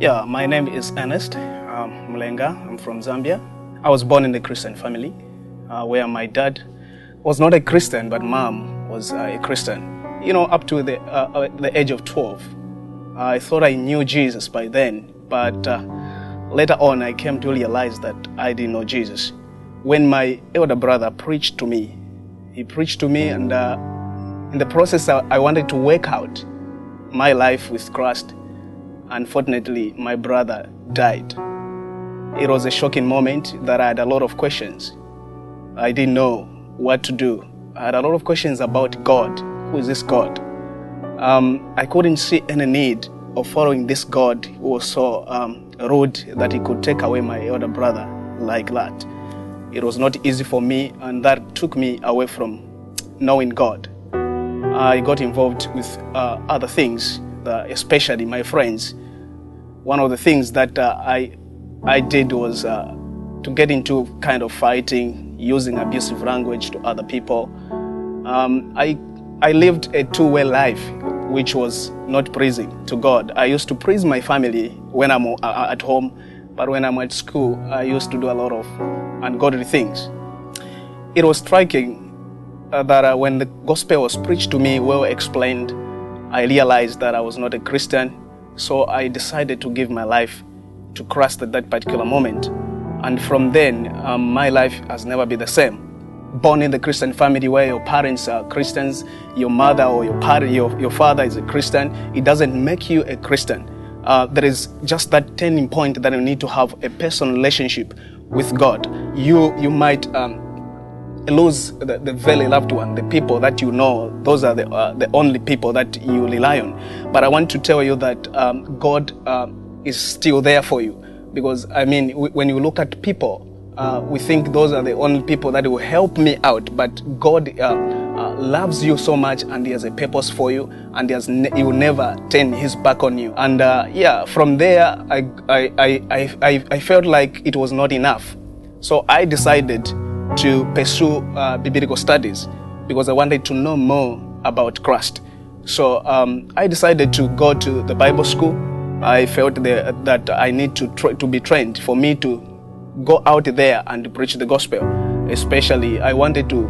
Yeah, my name is Ernest um. I'm from Zambia. I was born in a Christian family uh, where my dad was not a Christian, but mom was uh, a Christian. You know, up to the, uh, uh, the age of 12, I thought I knew Jesus by then, but uh, later on I came to realize that I didn't know Jesus. When my elder brother preached to me, he preached to me, and uh, in the process, I wanted to work out my life with Christ. Unfortunately, my brother died. It was a shocking moment that I had a lot of questions. I didn't know what to do. I had a lot of questions about God. Who is this God? Um, I couldn't see any need of following this God who was so um, rude that he could take away my elder brother like that. It was not easy for me, and that took me away from knowing God. I got involved with uh, other things, uh, especially my friends. One of the things that uh, I, I did was uh, to get into kind of fighting, using abusive language to other people. Um, I, I lived a two-way life, which was not pleasing to God. I used to praise my family when I'm uh, at home, but when I'm at school, I used to do a lot of ungodly things. It was striking uh, that uh, when the gospel was preached to me, well explained, I realized that I was not a Christian. So I decided to give my life to Christ at that particular moment. And from then, um, my life has never been the same. Born in the Christian family where your parents are Christians, your mother or your, parent, your, your father is a Christian, it doesn't make you a Christian. Uh, there is just that turning point that you need to have a personal relationship with God. You, you might um, lose the, the, very loved one, the people that you know, those are the, uh, the only people that you rely on. But I want to tell you that um, God uh, is still there for you. Because, I mean, w- when you look at people, uh, we think those are the only people that will help me out. But God uh, uh, loves you so much and He has a purpose for you and He, has ne- he will never turn His back on you. And uh, yeah, from there, I, I, I, I, I felt like it was not enough. So I decided to pursue uh, biblical studies because I wanted to know more about Christ. So um, I decided to go to the Bible school. I felt the, that I need to to be trained for me to go out there and preach the gospel. Especially, I wanted to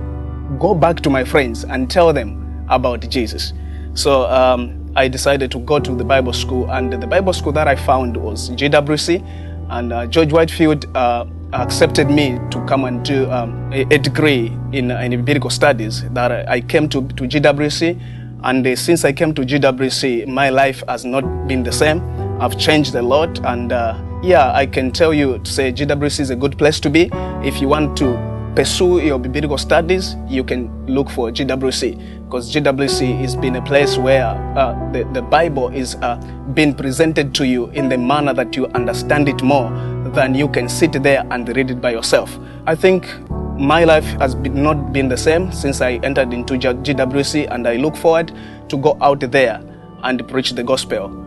go back to my friends and tell them about Jesus. So um, I decided to go to the Bible school, and the Bible school that I found was GWC, and uh, George Whitefield. Uh, accepted me to come and do um, a, a, degree in, in biblical studies that I came to, to GWC and uh, since I came to GWC my life has not been the same. I've changed a lot and uh, yeah I can tell you to say GWC is a good place to be. If you want to pursue your biblical studies you can look for GWC because GWC has been a place where uh, the, the Bible is uh, being presented to you in the manner that you understand it more than you can sit there and read it by yourself. I think my life has been, not been the same since I entered into GWC, and I look forward to go out there and preach the gospel.